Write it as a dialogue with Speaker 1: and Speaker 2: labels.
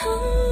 Speaker 1: 哼